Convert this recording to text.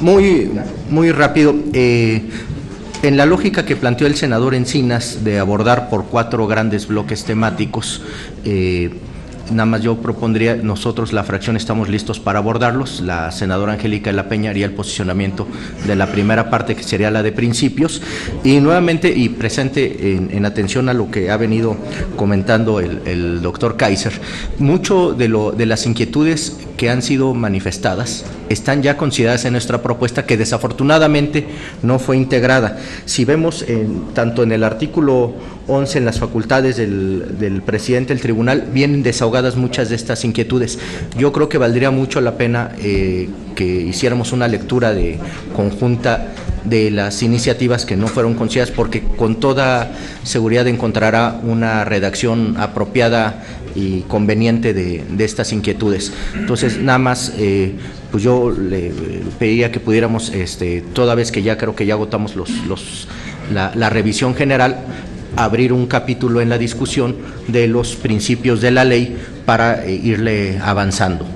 Muy, muy rápido. Eh, en la lógica que planteó el senador Encinas de abordar por cuatro grandes bloques temáticos, eh, Nada más yo propondría, nosotros la fracción estamos listos para abordarlos. La senadora Angélica de la Peña haría el posicionamiento de la primera parte, que sería la de principios. Y nuevamente, y presente en, atención a lo que ha venido comentando el, doctor Kaiser, mucho de, lo, de las inquietudes que han sido manifestadas están ya consideradas en nuestra propuesta que desafortunadamente no fue integrada. Si vemos tanto en el artículo 11 en las facultades del, del presidente del tribunal, vienen desahogadas muchas de estas inquietudes. Yo creo que valdría mucho la pena eh, que hiciéramos una lectura de conjunta de las iniciativas que no fueron consideradas, porque con toda seguridad encontrará una redacción apropiada y conveniente de, estas inquietudes. Entonces, nada más, eh, pues yo le pediría que pudiéramos, este, toda vez que ya creo que ya agotamos los, los, la, revisión general, abrir un capítulo en la discusión de los principios de la ley para eh, irle avanzando.